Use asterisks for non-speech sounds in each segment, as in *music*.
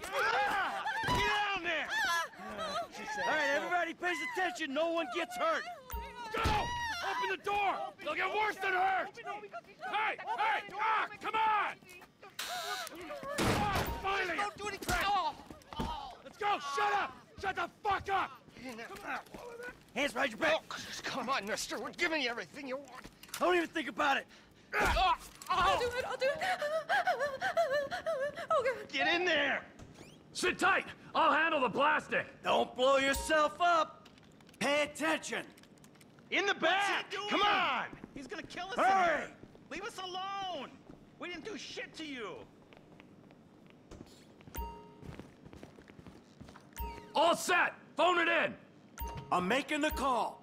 Get down there! All right, everybody pays attention. No one gets hurt. Go! Open the door! They'll get worse than hurt! Hey! Hey! Ah! Come on! Ah, finally! Don't do any crap. Let's go! Shut up! Shut the fuck up! Hands behind your back. Come on, mister. We're giving you everything you want. I Don't even think about it. I'll do it, I'll do it. Oh, God. Get in there. Sit tight! I'll handle the plastic! Don't blow yourself up. Pay attention. In the back! Come on! He's gonna kill us in Hurry. here! Leave us alone! We didn't do shit to you! All set! Phone it in! I'm making the call.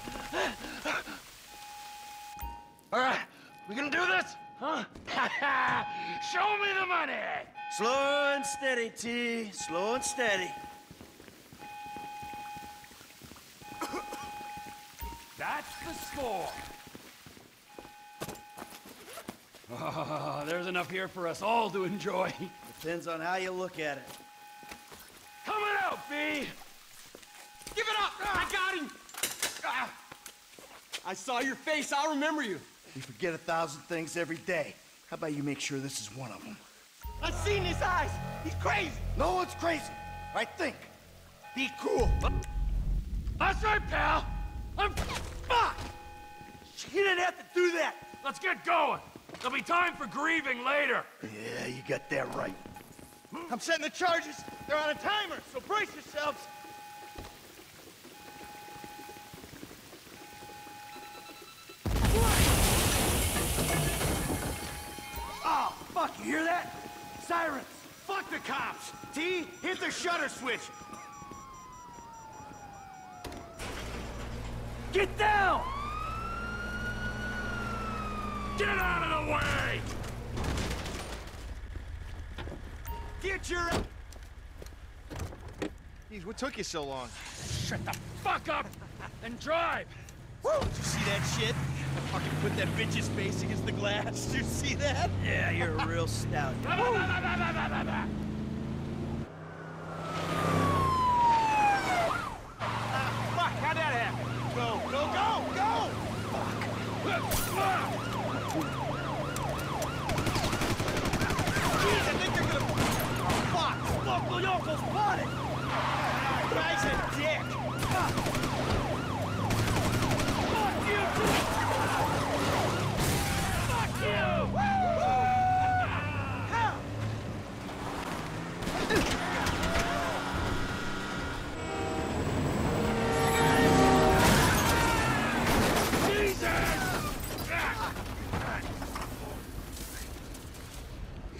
*laughs* All right, we gonna do this? Huh? *laughs* Show me the money! Slow and steady, T. Slow and steady. That's the score! Oh, there's enough here for us all to enjoy. Depends on how you look at it. Coming out, B! Give it up! I got him! Ah. I saw your face, I'll remember you. We forget a thousand things every day. How about you make sure this is one of them? I've seen his eyes! He's crazy! No one's crazy. I think. Be cool. That's right, pal! I'm... Fuck! You didn't have to do that. Let's get going! There'll be time for grieving later! Yeah, you got that right. I'm setting the charges. They're on a timer, so brace yourselves. Fuck, you hear that? Sirens. Fuck the cops! T, hit the shutter switch. Get down! Get out of the way! Get your... Jeez, what took you so long? Shut the fuck up and drive! Woo! Did you see that shit? Fucking put that bitch's face against the glass. *laughs* Did you see that? Yeah, you're a real stout. *laughs* Ah, fuck, how'd that happen? Go, go, go, go! Jeez, I think they're gonna... Oh, fuck! Local yokel spotted! Ah, guy's a dick! Fuck you! You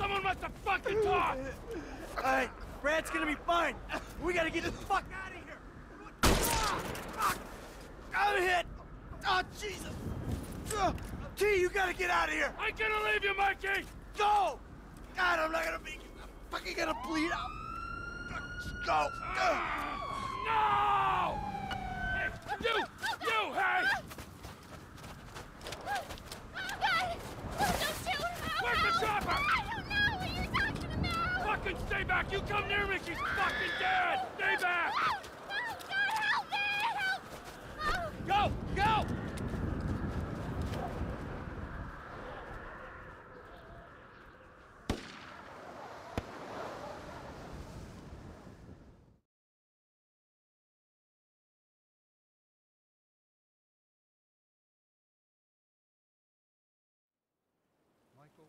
Someone must have fucking talked! All right, Brad's gonna be fine. We gotta get the fuck out of here. Fuck! I'm hit. Oh Jesus! Ugh. T, you gotta get out of here. I ain't gonna leave you, Mikey! Go! God, I'm not gonna be. I'm fucking gonna bleed out. Go. Ugh. No! Hey, you! You, hey! God! Don't shoot! Where's the chopper? I don't know what you're talking about! Fucking stay back! You come near me, she's fucking dead! Stay back! God, help me! Help! Go! Go! Michael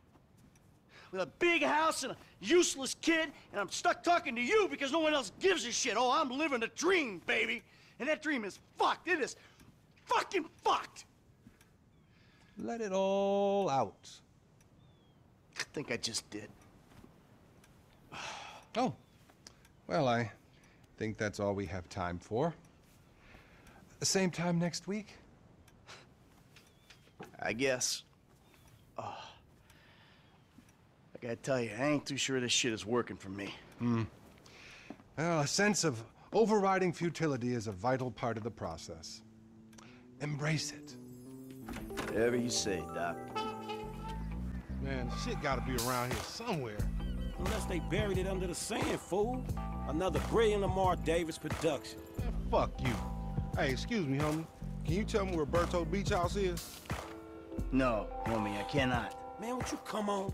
With a big house and a useless kid, and I'm stuck talking to you because no one else gives a shit. Oh, I'm living a dream, baby. And that dream is fucked. It is fucking fucked. Let it all out. I think I just did. Oh. Well, I think that's all we have time for. The same time next week? I guess. Oh. I gotta tell you, I ain't too sure this shit is working for me. Hmm. Well, a sense of overriding futility is a vital part of the process. Embrace it. Whatever you say, Doc. Man, shit gotta be around here somewhere. Unless they buried it under the sand, fool. Another brilliant Lamar Davis production. Man, fuck you. Hey, excuse me, homie. Can you tell me where Berto Beach House is? No, homie, I cannot. Man, won't you come on?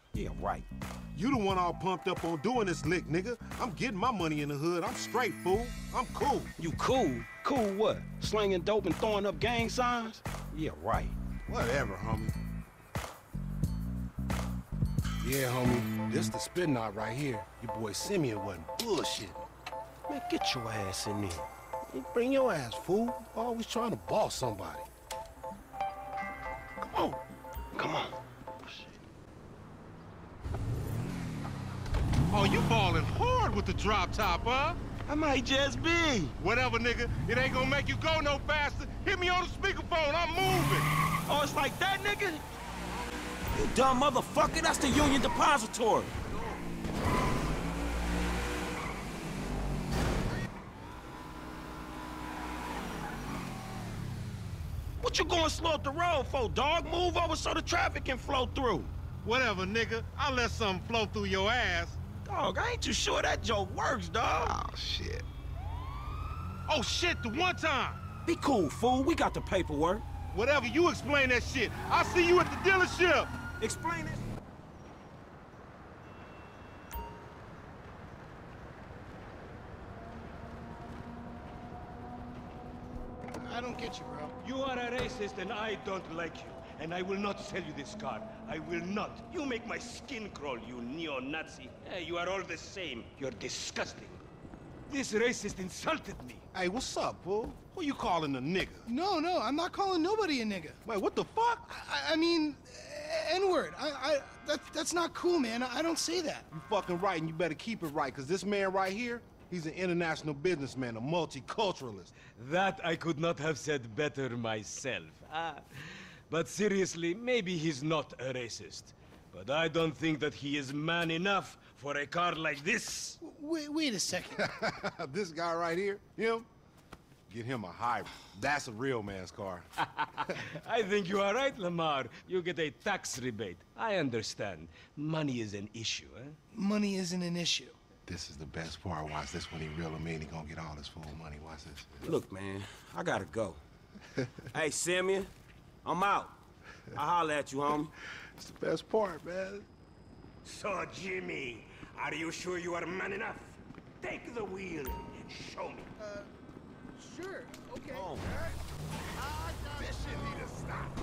Yeah, right. You the one all pumped up on doing this lick, nigga. I'm getting my money in the hood. I'm straight, fool. I'm cool. You cool? Cool what? Slinging dope and throwing up gang signs? Yeah, right. Whatever, homie. Yeah, homie. This the spin knot right here. Your boy Simeon wasn't bullshit. Man, get your ass in there. You bring your ass, fool. Always trying to boss somebody. Come on. Come on. Oh, you balling hard with the drop top, huh? I might just be. Whatever, nigga. It ain't gonna make you go no faster. Hit me on the speakerphone. I'm moving. Oh, it's like that, nigga? You dumb motherfucker. That's the Union Depository. What you going slow up the road for, dog? Move over so the traffic can flow through. Whatever, nigga. I'll let something flow through your ass. Dog, I ain't too sure that joke works, dog. Oh, shit. Oh, shit, the one time. Be cool, fool. We got the paperwork. Whatever, you explain that shit. I'll see you at the dealership. Explain it. I don't get you, bro. You are a racist and I don't like you. And I will not sell you this car. I will not. You make my skin crawl, you neo-Nazi. Hey, you are all the same. You're disgusting. This racist insulted me. Hey, what's up, fool? Who you calling a nigga? No, no, I'm not calling nobody a nigga. Wait, what the fuck? I, I mean, N-word. I, I, that, that's not cool, man. I, I don't say that. You fucking right, and you better keep it right, because this man right here, he's an international businessman, a multiculturalist. That I could not have said better myself. Ah, but seriously, maybe he's not a racist. But I don't think that he is man enough for a car like this. Wait, wait a second. *laughs* this guy right here, him, get him a hybrid. That's a real man's car. *laughs* I think you are right, Lamar. You get a tax rebate. I understand. Money is an issue, eh? Money isn't an issue. This is the best part. Watch this when he reel him in. He gonna get all his full money. Watch this. Look, man, I gotta go. *laughs* hey, Simeon, I'm out. I'll holler at you, homie. It's the best part, man. So, Jimmy, are you sure you are man enough? Take the wheel and show me. Uh, sure. Okay. Oh. This shit need to stop.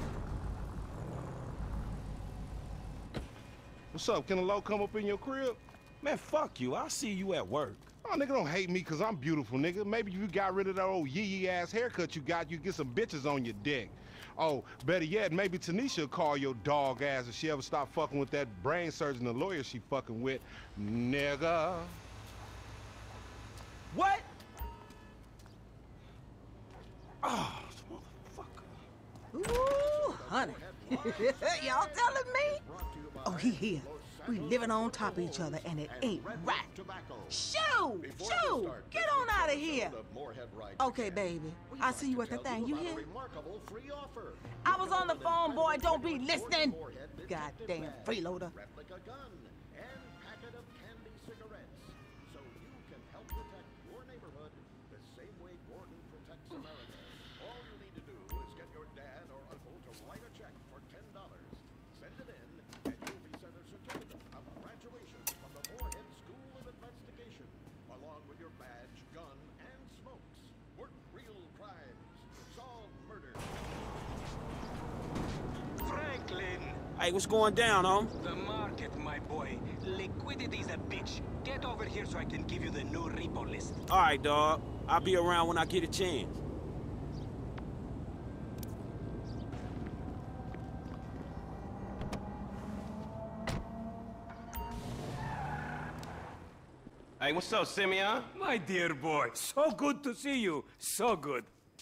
What's up? Can a low come up in your crib? Man, fuck you. I'll see you at work. Oh, nigga, don't hate me because I'm beautiful, nigga. Maybe if you got rid of that old yee-yee ass haircut you got, you get some bitches on your dick. Oh, better yet, maybe Tanisha will call your dog ass if she ever stop fucking with that brain surgeon, the lawyer she fucking with. Nigga. What? Oh, motherfucker. Ooh, honey. *laughs* Y'all telling me? Oh, he here. We living on top of each other, and it ain't right. Shoo! Shoo! Get on out of here. Okay, baby. I'll see you at the thing. You hear? I was on the phone, boy. Don't be listening. Goddamn freeloader. Hey, what's going down, home? The market, my boy. Liquidity's a bitch. Get over here so I can give you the new repo list. All right, dog. I'll be around when I get a chance. Hey, what's up, Simeon? My dear boy, so good to see you. So good.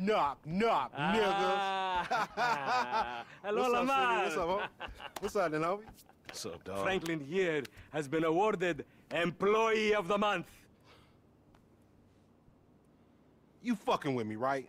Knock, knock, Ah. *laughs* Hello, What's up, Lamar. What's up, homie? What's up, then, homie? What's up, dog? Franklin here has been awarded Employee of the Month. You fucking with me, right?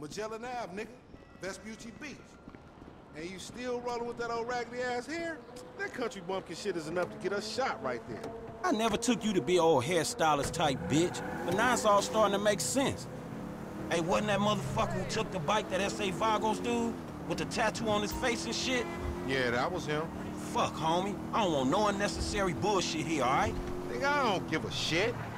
Magellan Ave, nigga. Vespucci Beach. And you still rolling with that old raggedy ass hair? That country bumpkin shit is enough to get us shot right there. I never took you to be old hairstylist type bitch, but now it's all starting to make sense. Hey, wasn't that motherfucker who took the bike that S.A. Vagos dude? With the tattoo on his face and shit? Yeah, that was him. Fuck, homie. I don't want no unnecessary bullshit here, alright? Nigga, I don't give a shit.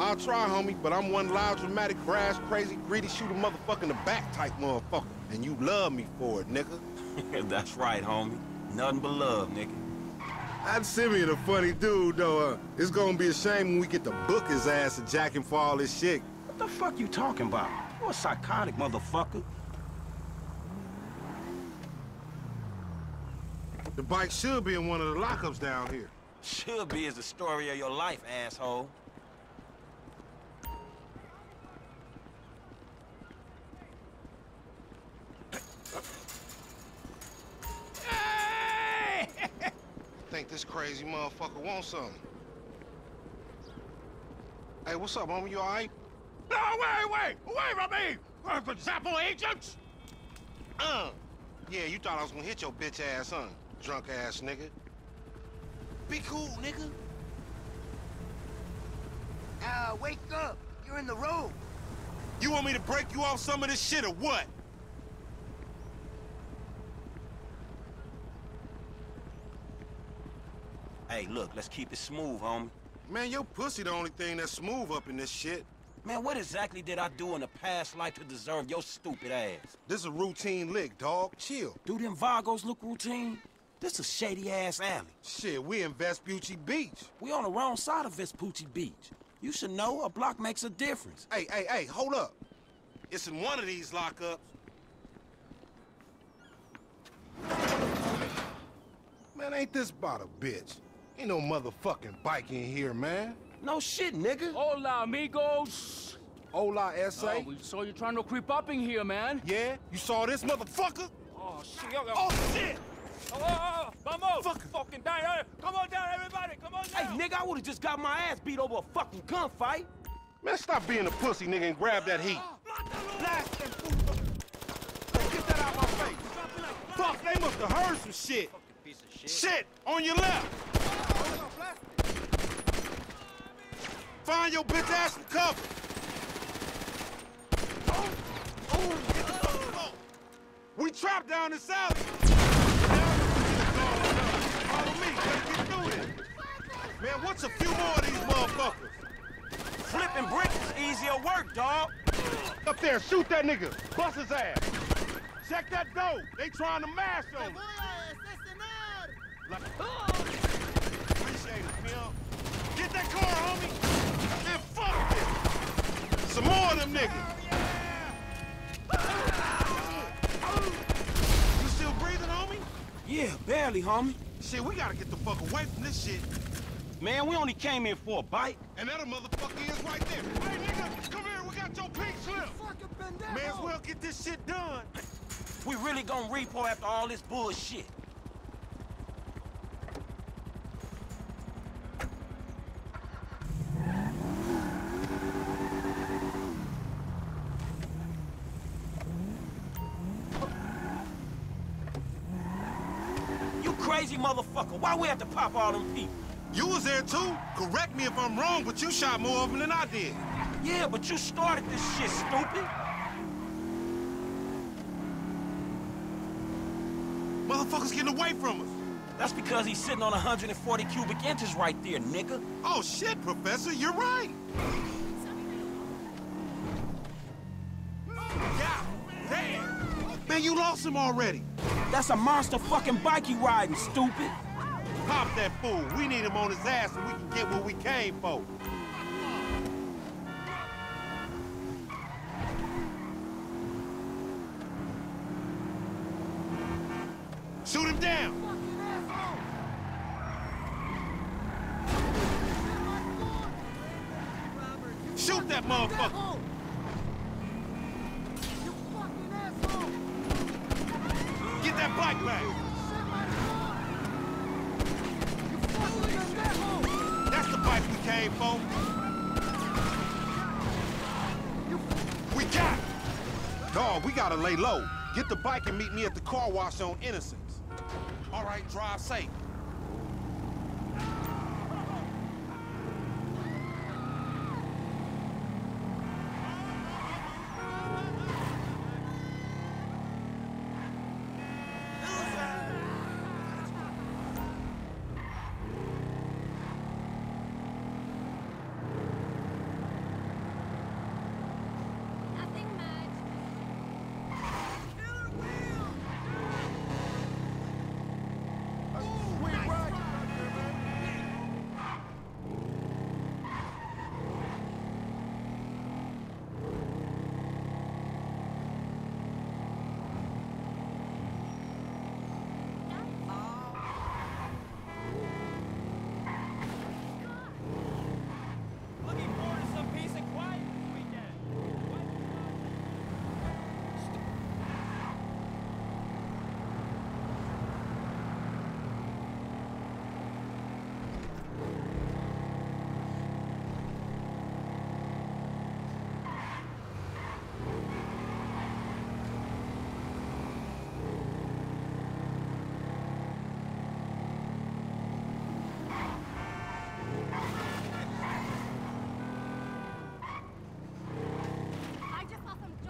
I'll try, homie, but I'm one loud, dramatic, crash, crazy, greedy, shoot a motherfucker in the back type motherfucker. And you love me for it, nigga. *laughs* That's right, homie. Nothing but love, nigga. That Simeon a funny dude, though. Uh, it's gonna be a shame when we get to book his ass and jack him for all this shit. What the fuck you talking about? You a psychotic motherfucker. The bike should be in one of the lockups down here. Should be is the story of your life, asshole. *laughs* Think this crazy motherfucker wants something. Hey, what's up, homie? You all right? No, wait, wait! Away from me! Uh, for Zappo agents? Uh. Yeah, you thought I was gonna hit your bitch ass, huh? Drunk ass nigga. Be cool, nigga. Ah, wake up! You're in the road! You want me to break you off some of this shit or what? Hey, look, let's keep it smooth, homie. Man, your pussy the only thing that's smooth up in this shit. Man, what exactly did I do in the past life to deserve your stupid ass? This is a routine lick, dog. Chill. Do them Vagos look routine? This a shady-ass alley. Shit, we in Vespucci Beach. We on the wrong side of Vespucci Beach. You should know a block makes a difference. Hey, hey, hey, hold up. It's in one of these lockups. Man, ain't this about a bitch? Ain't no motherfucking bike in here, man. No shit, nigga. Hola, amigos. Hola, S.A. Oh, we saw you trying to creep up in here, man. Yeah? You saw this motherfucker? Oh, shit. Oh, shit! Oh, oh, oh, vamos! Fuck. Fucking down. Uh, Come on down, everybody. Come on down. Hey, nigga, I would've just got my ass beat over a fucking gunfight. Man, stop being a pussy, nigga, and grab that heat. Blast them Hey, Get that out of my face. Fuck, they must have heard some shit. Shit, on your left. Find your bitch ass cover. Oh, oh, we trapped down this alley. Follow me, let's get through this. Man, what's a few more of these motherfuckers? Flipping bricks is easier work, dog. Up there, shoot that nigga. Bust his ass. Check that door. They trying to mash on me. Like, appreciate it, pimp. Get that car, homie. Man, fuck this. Some more of them niggas. You still breathing, homie? Yeah, barely, homie. Shit, we gotta get the fuck away from this shit. Man, we only came in for a bite. And that motherfucker is right there. Hey, nigga, come here. We got your pink slip. May as well get this shit done. We really gonna repo after all this bullshit. You crazy motherfucker. Why we have to pop all them people? You was there too. Correct me if I'm wrong, but you shot more of them than I did. Yeah, but you started this shit, stupid. Motherfuckers getting away from us. That's because he's sitting on 140 cubic inches right there, nigga. Oh shit, Professor, you're right. God damn. Man, you lost him already. That's a monster fucking bike you riding, stupid. Pop that fool. We need him on his ass so we can get what we came for. Meet me at the car wash on Innocence. All right, drive safe. Nothing much. Looking forward to some peace and quiet this weekend. I just saw some Johnny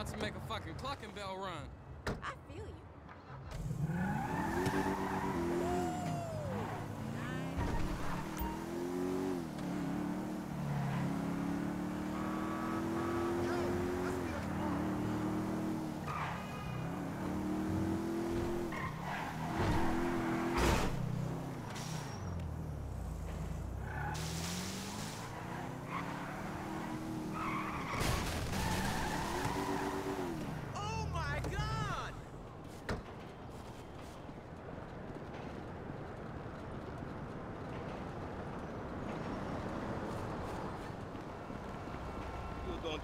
about to make a fucking Cluckin' Bell run. I feel you. Oh my god! You don't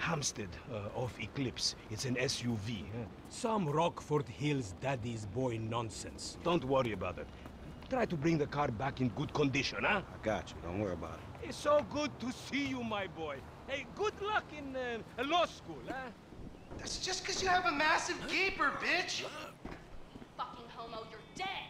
Hampstead, uh, off Eclipse. It's an SUV. Huh? Some Rockford Hills daddy's boy nonsense. Don't worry about it. Try to bring the car back in good condition, huh? I got you. Don't worry about it. It's so good to see you, my boy. Hey, good luck in uh, law school, huh? That's just because you have a massive gaper, bitch. Fucking homo, you're dead.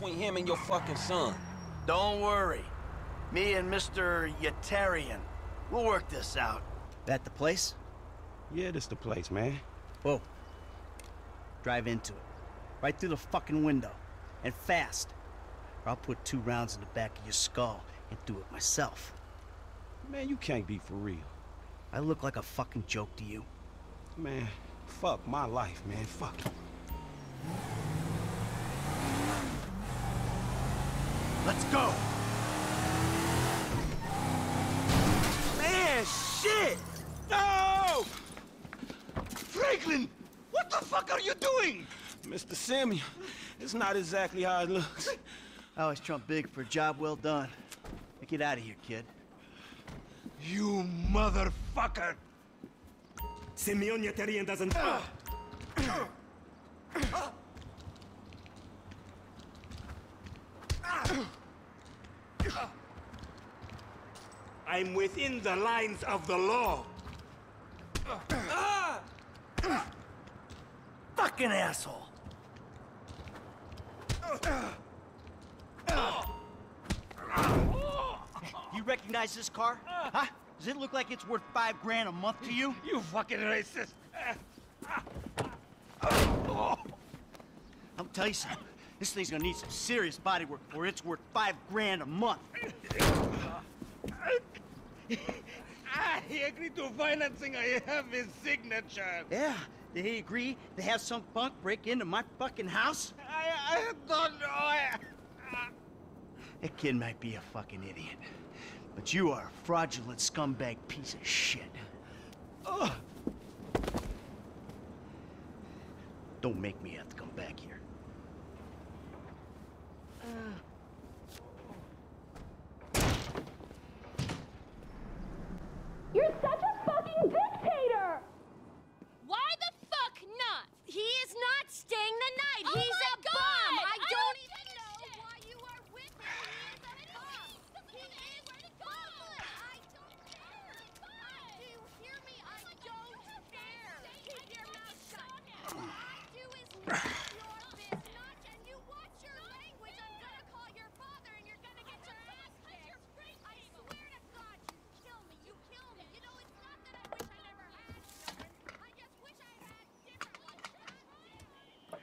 Between him and your fucking son. Don't worry. Me and Mr. Yetarian, we'll work this out. That the place? Yeah, this the place, man. Whoa. Drive into it. Right through the fucking window. And fast. Or I'll put two rounds in the back of your skull and do it myself. Man, you can't be for real. I look like a fucking joke to you. Man, fuck my life, man. Fuck Let's go! Man, shit! No! Franklin! What the fuck are you doing? Mr. Simeon, it's not exactly how it looks. I always trump big for a job well done. Now get out of here, kid. You motherfucker! Simeon Yetarian doesn't... Ah! Ah! Ah! I'm within the lines of the law. Fucking asshole! You recognize this car? Huh? Does it look like it's worth five grand a month to you? You fucking racist! I'll tell you something. This thing's gonna need some serious body work before it's worth five grand a month. *laughs* I agreed to financing. I have his signature. Yeah, did he agree to have some punk break into my fucking house? I, I don't know. I... That kid might be a fucking idiot. But you are a fraudulent scumbag piece of shit. Ugh. Don't make me have to come back here. You're such a fucking dictator! Why the fuck not? He is not staying the night. Oh He's my a God! bum. I, I don't, don't even know why you are with him. He is a bum. He is bumbling. I don't care. Do you hear me? I don't care. Keep your mouth shut. What I do is none of your business, and you watch your language. I'm gonna call your father, and you're gonna get your ass kicked. I swear to God, you kill me. You kill me. You know, it's not that I wish I never had children. I just wish I had different ones. God damn it.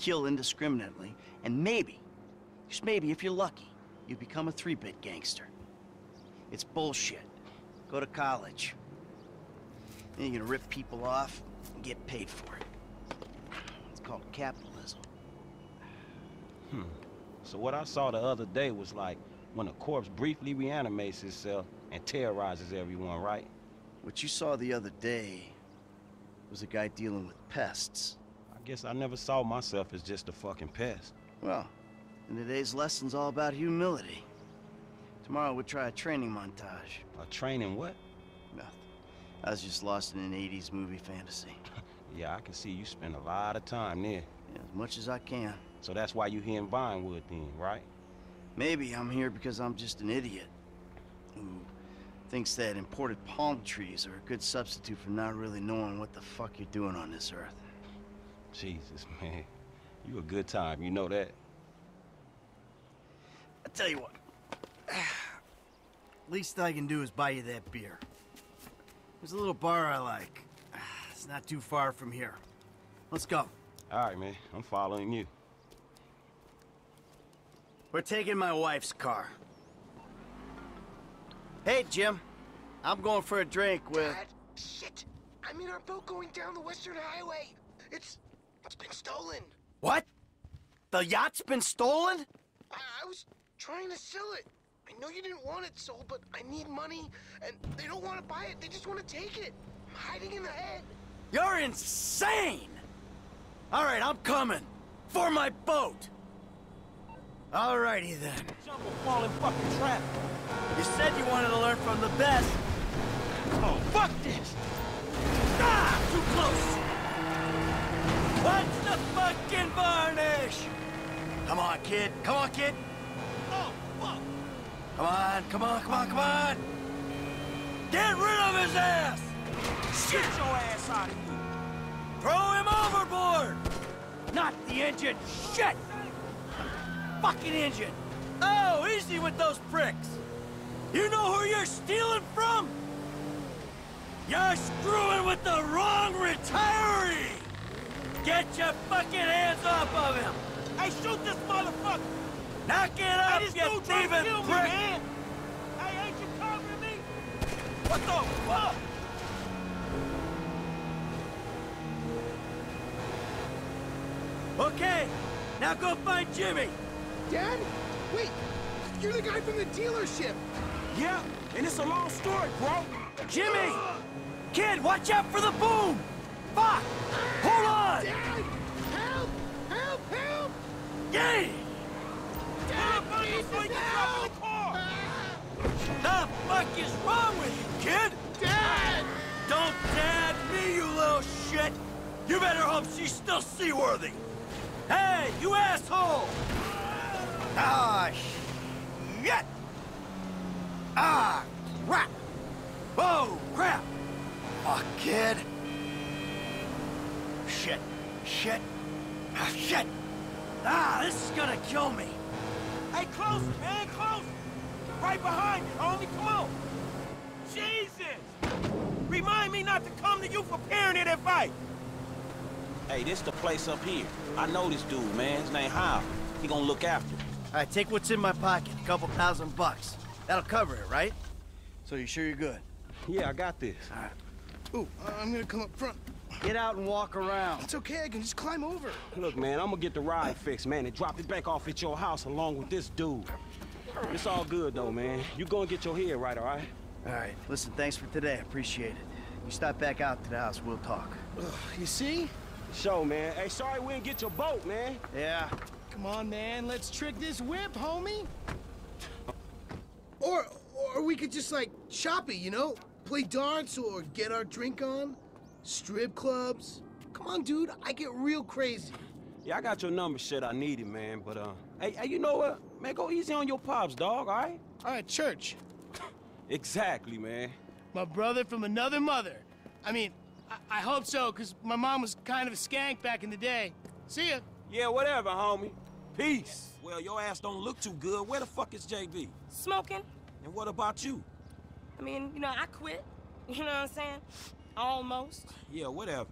kill indiscriminately, and maybe, just maybe if you're lucky, you become a three-bit gangster. It's bullshit. Go to college. Then you're gonna rip people off and get paid for it. It's called capitalism. Hmm. So what I saw the other day was like when a corpse briefly reanimates itself and terrorizes everyone, right? What you saw the other day was a guy dealing with pests. I guess I never saw myself as just a fucking pest. Well, and today's lesson's all about humility. Tomorrow we'll try a training montage. A training what? Nothing. I was just lost in an 80s movie fantasy. *laughs* Yeah, I can see you spend a lot of time there. Yeah, as much as I can. So that's why you're here in Vinewood then, right? Maybe I'm here because I'm just an idiot who thinks that imported palm trees are a good substitute for not really knowing what the fuck you're doing on this earth. Jesus, man. You a good time, you know that? I tell you what. *sighs* Least I can do is buy you that beer. There's a little bar I like. *sighs* It's not too far from here. Let's go. All right, man. I'm following you. We're taking my wife's car. Hey, Jim. I'm going for a drink with... Dad, shit! I'm in our boat going down the Western Highway. It's... it's been stolen. What? The yacht's been stolen? I, I was trying to sell it. I know you didn't want it sold, but I need money, and they don't want to buy it. They just want to take it. I'm hiding in the head. You're insane! All right, I'm coming. For my boat. Alrighty then. Jump a falling fucking trap. You said you wanted to learn from the best. Oh, fuck this! Ah, too close. What's the fucking varnish? Come on, kid. Come on, kid. Oh! Come on, come on, come on, come on. Get rid of his ass. Get your ass out of here! Throw him overboard. Not the engine. Shit. Fucking engine. Oh, easy with those pricks. You know who you're stealing from? You're screwing with the wrong retiree! Get your fucking hands off of him! Hey, shoot this motherfucker! Knock it up, Hey, this you thieving kill me, prick! man! Hey, ain't you covering me? What the fuck? Okay, now go find Jimmy! Dad? Wait, you're the guy from the dealership. Yeah, and it's a long story, bro. Jimmy! Kid, watch out for the boom! Fuck! Hold on! Dad! Help! Help! Help! Yay! Dad, Pull up on you Jesus, so you can help! drop in the! The fuck is wrong with you, kid? Dad! Don't dad me, you little shit! You better hope she's still seaworthy! Hey, you asshole! Ah, shit! Ah, crap! Whoa, crap! Fuck, kid! Shit, shit, ah, shit! Ah, this is gonna kill me! Hey, close, man, close! Right behind you, homie, come on! Jesus! Remind me not to come to you for parenting advice! Hey, this the place up here. I know this dude, man. His name Hal. He gonna look after you. All right, take what's in my pocket. A couple thousand bucks. That'll cover it, right? So you sure you're good? Yeah, I got this. All right. Ooh, I'm gonna come up front. Get out and walk around. It's okay, I can just climb over. Look, man, I'm gonna get the ride fixed, man, and drop it back off at your house along with this dude. It's all good, though, man. You go and get your head right, all right? All right. Listen, thanks for today. Appreciate it. You stop back out to the house, we'll talk. Ugh, you see? Show, man. Hey, sorry we didn't get your boat, man. Yeah. Come on, man, let's trick this whip, homie. Or, or we could just like chop it, you know? Play darts or get our drink on. Strip clubs. Come on, dude, I get real crazy. Yeah, I got your number, shit. I need it, man. But, uh, hey, hey, you know what? Man, go easy on your pops, dog, all right? All right, church. *laughs* Exactly, man. My brother from another mother. I mean, I, I hope so, because my mom was kind of a skank back in the day. See ya. Yeah, whatever, homie. Peace. Well, your ass don't look too good. Where the fuck is JB? Smoking. And what about you? I mean, you know, I quit. *laughs* You know what I'm saying? Almost. Yeah, whatever.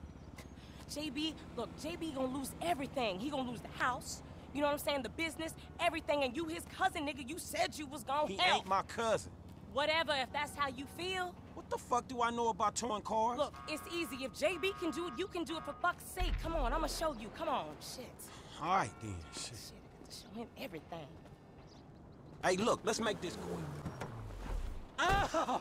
JB, look, JB gonna lose everything. He gonna lose the house. You know what I'm saying? The business, everything. And you, his cousin, nigga, you said you was gonna He help. ain't my cousin. Whatever, if that's how you feel. What the fuck do I know about towing cars? Look, it's easy. If JB can do it, you can do it for fuck's sake. Come on, I'ma show you. Come on, shit. All right, then. Shit. Shit, I got to show him everything. Hey, look, let's make this quick. Ah,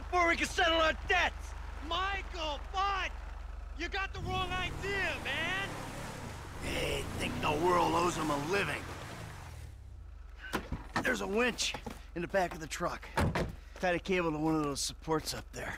before we can settle our debts! Michael, bud! You got the wrong idea, man! They think the world owes them a living. There's a winch in the back of the truck. Tied a cable to one of those supports up there.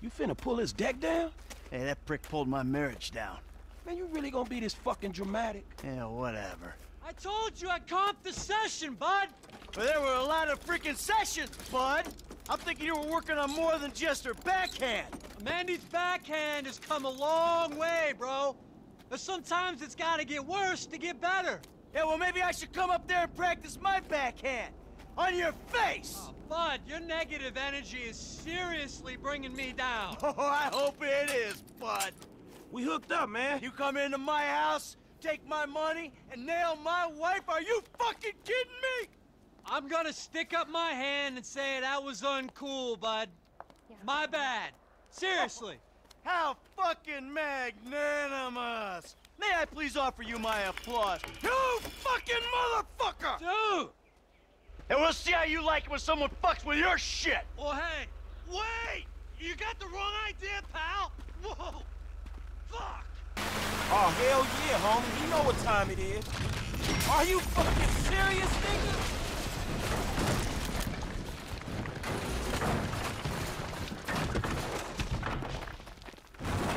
You finna pull his deck down? Hey, that prick pulled my marriage down. Man, you really gonna be this fucking dramatic? Yeah, whatever. I told you I comped the session, bud. Well, there were a lot of freaking sessions, bud. I'm thinking you were working on more than just her backhand. Mandy's backhand has come a long way, bro. But sometimes it's gotta get worse to get better. Yeah, well, maybe I should come up there and practice my backhand. On your face! Oh, Bud, your negative energy is seriously bringing me down. *laughs* Oh, I hope it is, bud. We hooked up, man. You come into my house, take my money, and nail my wife? Are you fucking kidding me? I'm gonna stick up my hand and say that was uncool, bud. My bad. Seriously. *laughs* How fucking magnanimous! May I please offer you my applause? You fucking motherfucker! Dude! And we'll see how you like it when someone fucks with your shit! Well, hey, wait! You got the wrong idea, pal! Whoa! Fuck! Oh, hell yeah, homie. You know what time it is. Are you fucking serious, nigga?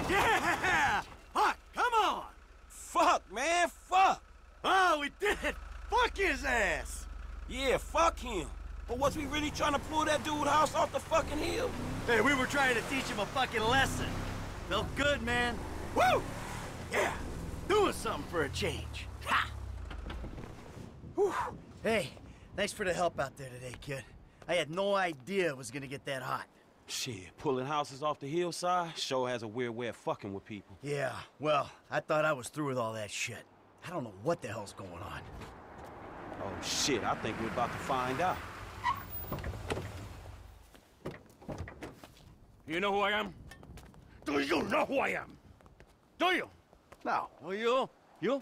Yeah! Fuck, come on! Fuck, man, fuck! Oh, we did it! Fuck his ass! Yeah, fuck him. But was we really trying to pull that dude house off the fucking hill? Hey, we were trying to teach him a fucking lesson. Felt good, man. Woo! Yeah, doing something for a change. Ha! Whew. Hey, thanks for the help out there today, kid. I had no idea it was gonna get that hot. Shit, pulling houses off the hillside sure has a weird way of fucking with people. Yeah, well, I thought I was through with all that shit. I don't know what the hell's going on. Oh shit, I think we're about to find out. You know who I am? Do you know who I am? Do you? No. Well, you? You?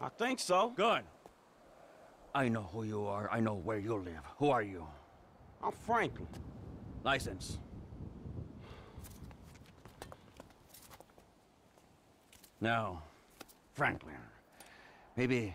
I think so. Good. I know who you are. I know where you live. Who are you? I'm Franklin. License. Now, Franklin, maybe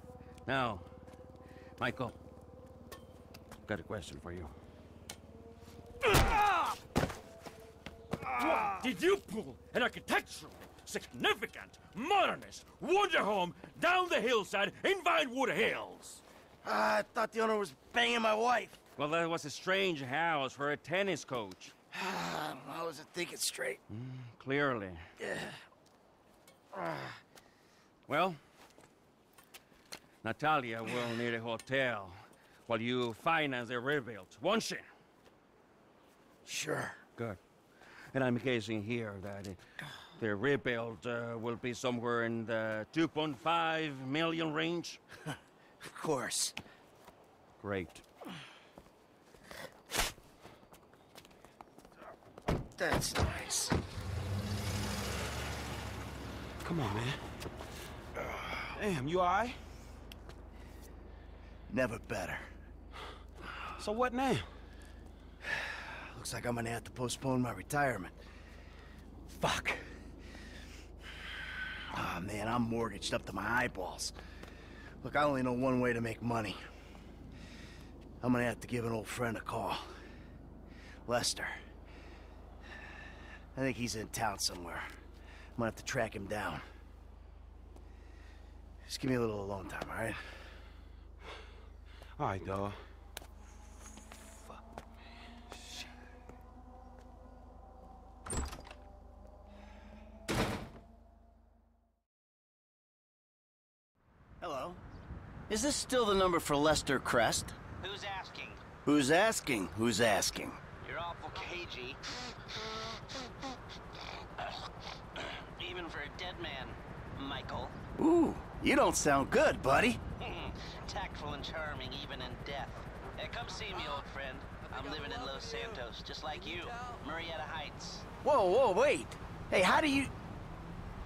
Now, Michael, I've got a question for you. What did you pull an architectural, significant, modernist wonder home down the hillside in Vinewood Hills? Ah, I thought the owner was banging my wife. Well, that was a strange house for a tennis coach. *sighs* I wasn't thinking straight. Clearly. Well, Natalia will need a hotel while you finance the rebuild, won't she? Sure. Good. And I'm guessing here that uh, the rebuild uh, will be somewhere in the 2.5 million range. *laughs* Of course. Great. That's nice. Come on, man. Damn, you alright? Never better. So what now? Looks like I'm gonna have to postpone my retirement. Fuck. Ah, man, I'm mortgaged up to my eyeballs. Look, I only know one way to make money. I'm gonna have to give an old friend a call. Lester. I think he's in town somewhere. I'm gonna have to track him down. Just give me a little alone time, all right? All right, dog. Hello. Is this still the number for Lester Crest? Who's asking? Who's asking? Who's asking? You're awful cagey. Even for a dead man, Michael. Ooh, you don't sound good, buddy and charming even in death. Hey, come see me, old friend. I'm living in Los Santos, just like you, Murrieta Heights. Whoa, whoa, wait. Hey, how do you...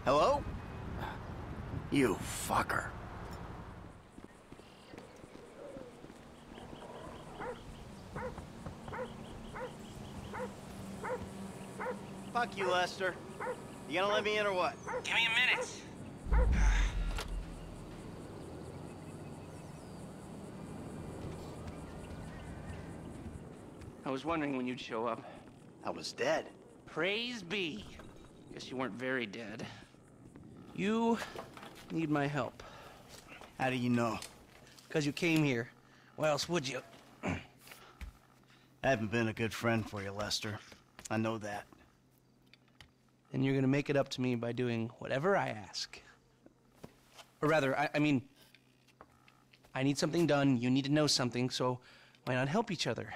Hello? You fucker. Fuck you, Lester. You gonna let me in or what? Give me a minute. I was wondering when you'd show up. I was dead. Praise be. Guess you weren't very dead. You need my help. How do you know? Because you came here. Why else would you? *clears throat* I haven't been a good friend for you, Lester. I know that. And you're gonna make it up to me by doing whatever I ask. Or rather, I, I mean, I need something done, you need to know something, so why not help each other?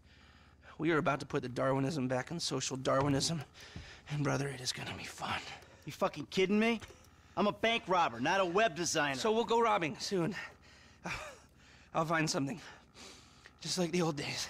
We are about to put the Darwinism back in social Darwinism. And brother, it is gonna be fun. You fucking kidding me? I'm a bank robber, not a web designer. So we'll go robbing soon. I'll find something. Just like the old days.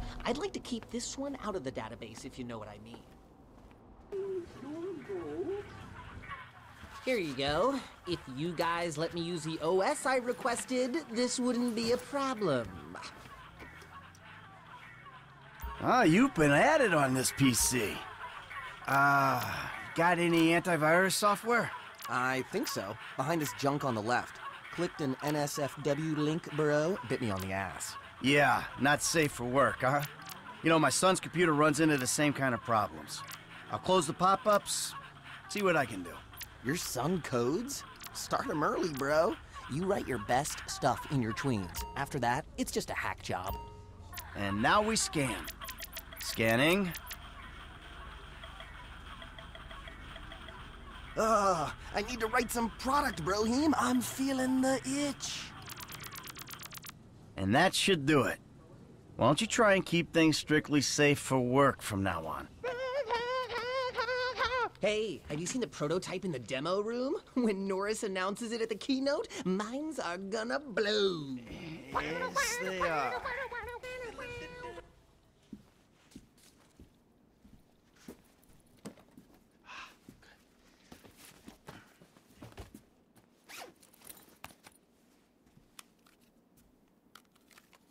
I'd like to keep this one out of the database, if you know what I mean. Here you go. If you guys let me use the OS I requested, this wouldn't be a problem. Ah, you've been at it on this PC. Ah, got any antivirus software? I think so. Behind this junk on the left. Clicked an NSFW link, bro. Bit me on the ass. Yeah, not safe for work, huh? You know, my son's computer runs into the same kind of problems. I'll close the pop-ups, see what I can do. Your son codes? Start him early, bro. You write your best stuff in your tweens. After that, it's just a hack job. And now we scan. Scanning. Ugh, I need to write some product, Brohim. I'm feeling the itch. And that should do it. Why don't you try and keep things strictly safe for work from now on? Hey, have you seen the prototype in the demo room? *laughs* When Norris announces it at the keynote, minds are gonna blow. Yes, they are.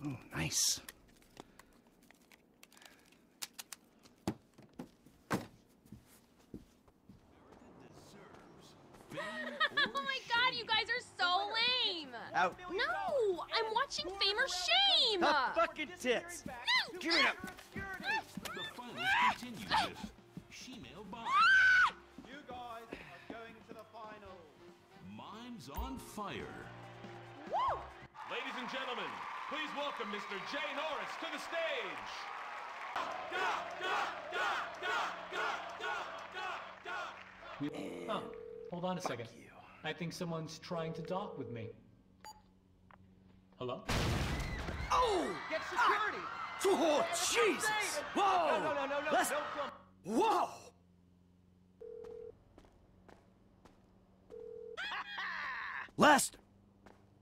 Oh, nice. *laughs* oh my god, you guys are so lame! Out. No! I'm watching Fame or Shame! The fucking tits. No! Give it up. The finals continue with Shemale Bomb. You guys are ah! going to the final. Mimes on Fire. Ladies and gentlemen, please welcome Mr. Jay Norris to the stage. Oh, hold on a second. I think someone's trying to dock with me. Hello? Oh! Get security! Oh, Jesus! Whoa! No, no, no, no, no, Let's- no, come. Whoa! Lester,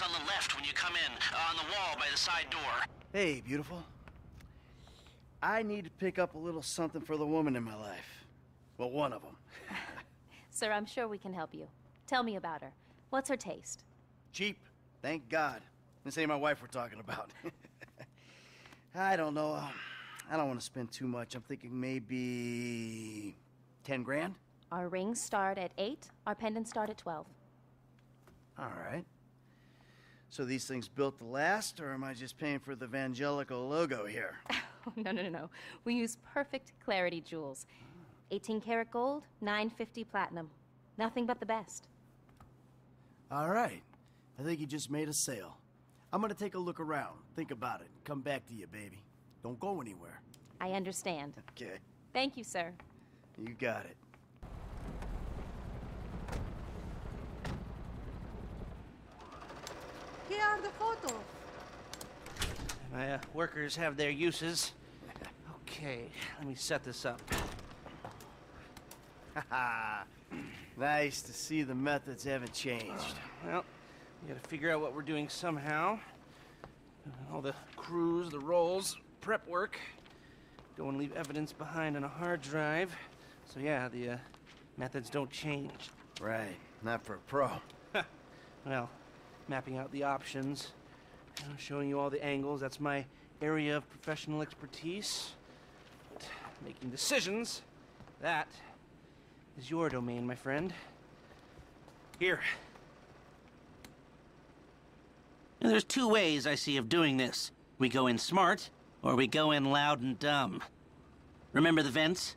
is on the left when you come in, uh, on the wall by the side door. Hey, beautiful. I need to pick up a little something for the woman in my life. Well, one of them. *laughs* Sir, I'm sure we can help you. Tell me about her. What's her taste? Cheap. Thank God. This ain't my wife we're talking about. *laughs* I don't know. uh, I don't want to spend too much. I'm thinking maybe 10 grand? Our rings start at 8, our pendants start at 12. All right. So these things built to last, or am I just paying for the Vangelico logo here? Oh, *laughs* no, no, no, no. We use perfect clarity jewels. 18 karat gold, 950 platinum. Nothing but the best. All right. I think you just made a sale. I'm gonna take a look around, think about it, come back to you, baby. Don't go anywhere. I understand. Okay. Thank you, sir. You got it. Here are the photos. My uh, workers have their uses. Okay, let me set this up. nice to see the methods haven't changed. Well, we gotta figure out what we're doing somehow. All the crews, the rolls, prep work. Don't want to leave evidence behind on a hard drive. So yeah, the uh, methods don't change. Right, not for a pro. *laughs* well, mapping out the options, you know, showing you all the angles. That's my area of professional expertise. But making decisions, that is your domain, my friend. Here. Now, there's two ways I see of doing this. We go in smart, or we go in loud and dumb. Remember the vents?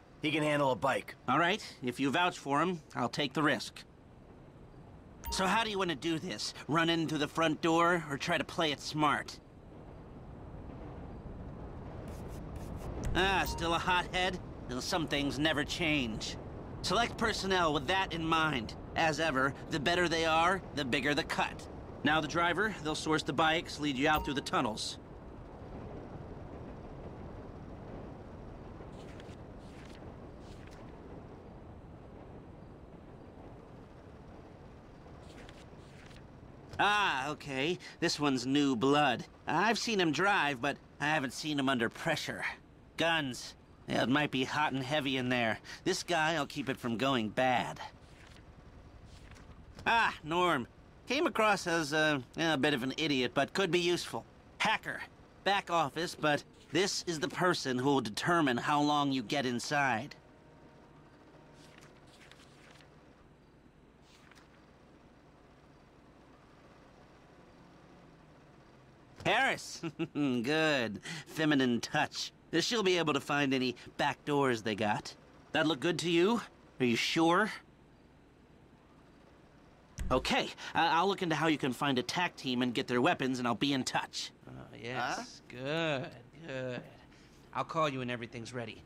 He can handle a bike. All right, if you vouch for him, I'll take the risk. So how do you want to do this? Run in through the front door or try to play it smart? Ah, still a hothead? Though some things never change. Select personnel with that in mind. As ever, the better they are, the bigger the cut. Now the driver, they'll source the bikes, lead you out through the tunnels. Ah, okay. This one's new blood. I've seen him drive, but I haven't seen him under pressure. Guns. Yeah, it might be hot and heavy in there. This guy, I'll keep it from going bad. Ah, Norm. Came across as uh, a bit of an idiot, but could be useful. Hacker. Back office, but this is the person who will determine how long you get inside. Harris! *laughs* Good. Feminine touch. She'll be able to find any back doors they got. That look good to you? Are you sure? Okay, uh, I'll look into how you can find a tack team and get their weapons, and I'll be in touch. Oh, yes. Good, good. I'll call you when everything's ready.